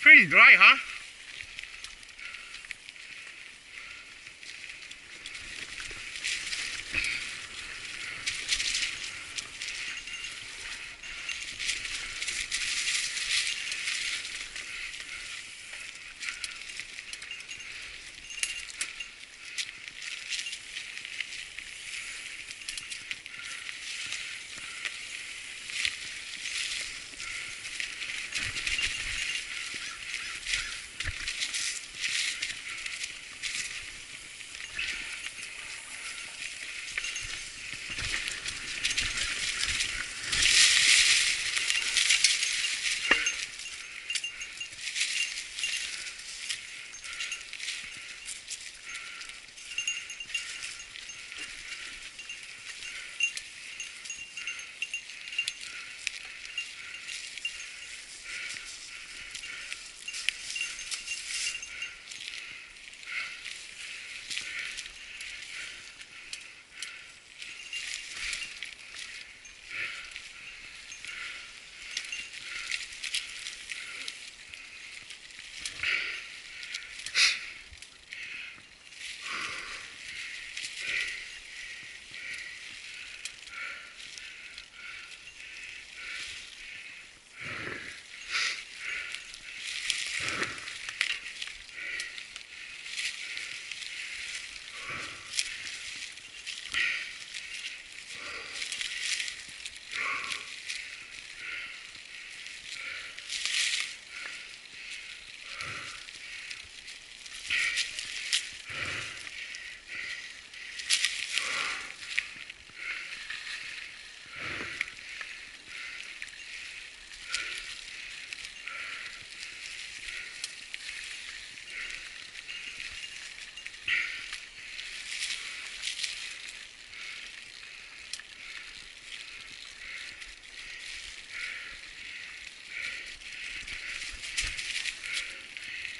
Pretty dry, huh?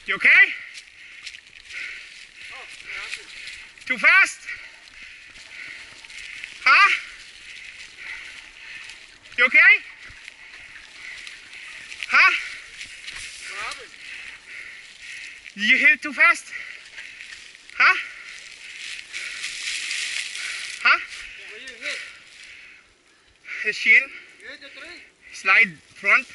You okay? Too fast? Huh? You okay? Huh? Did you hit too fast? Huh? Huh? Where you hit? His shin, You hit the tree. slide front.